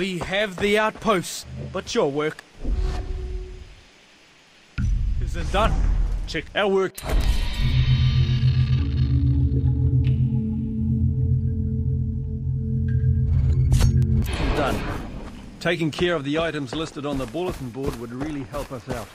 We have the outposts, but your work isn't done. Check our work. Done. Taking care of the items listed on the bulletin board would really help us out.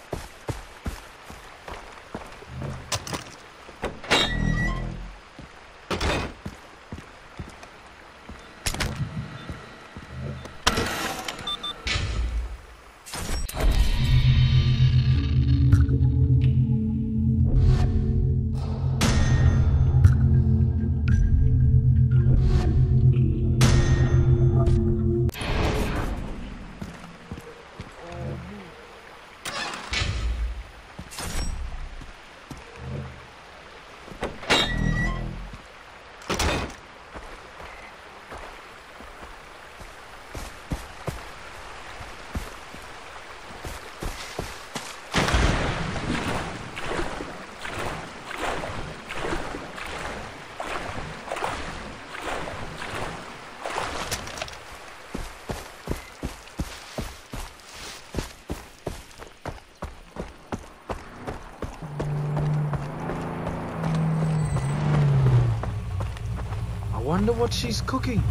Wonder what she's cooking.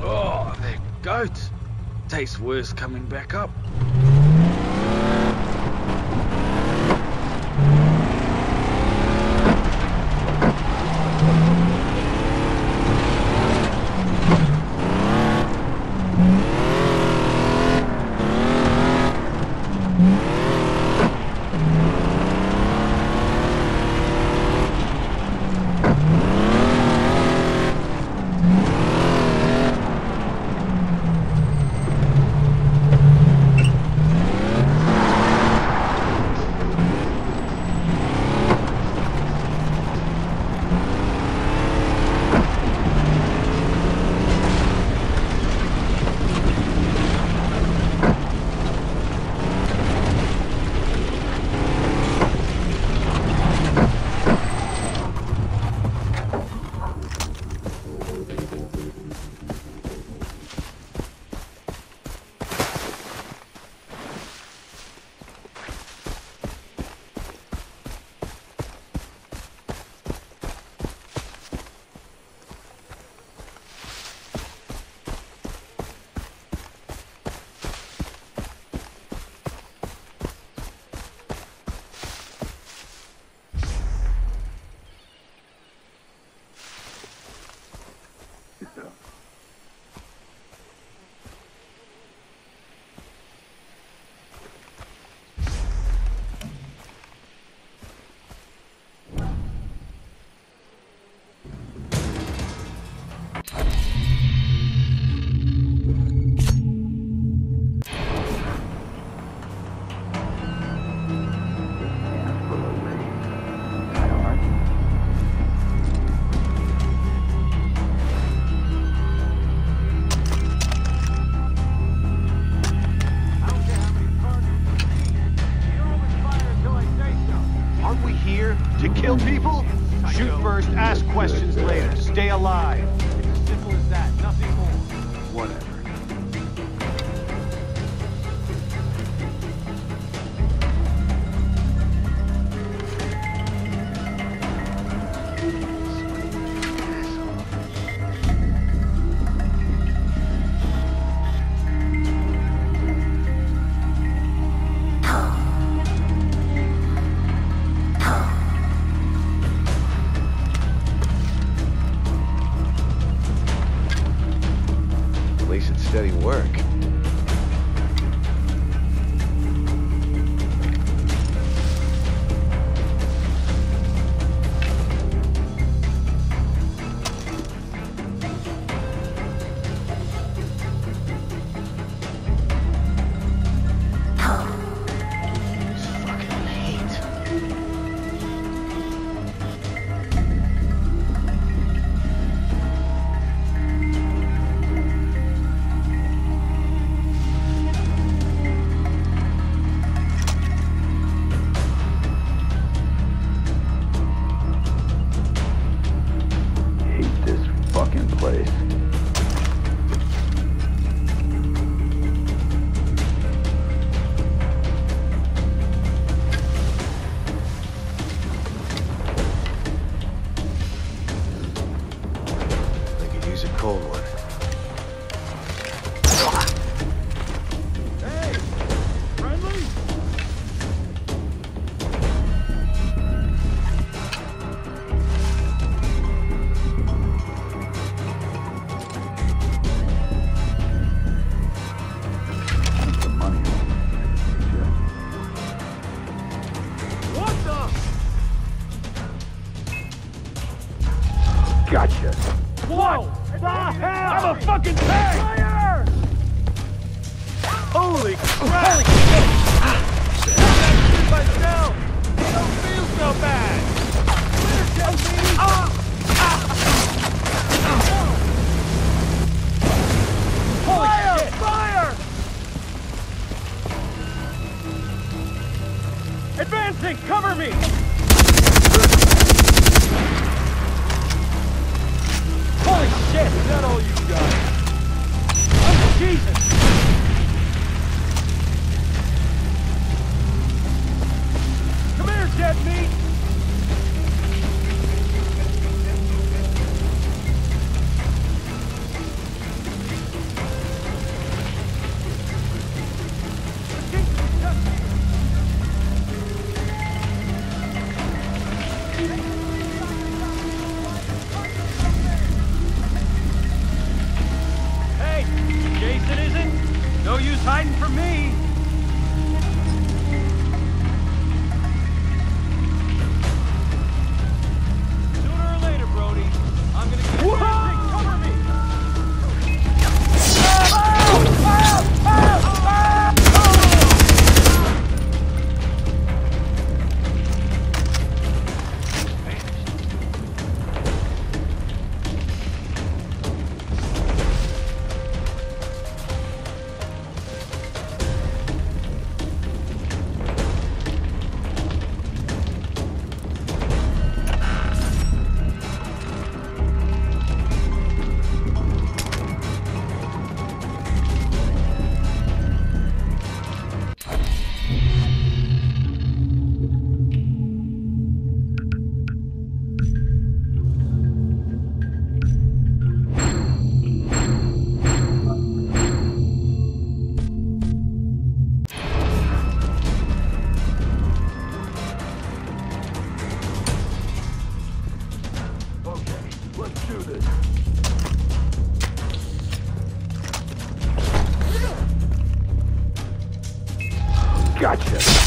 Oh, they're goats. Tastes worse coming back up. Shoot first, ask questions later. Stay alive. It's as simple as that, nothing more. Whatever. steady work. Advancing! Cover me! Holy shit! Is that all you got? I'm Jesus! Gotcha.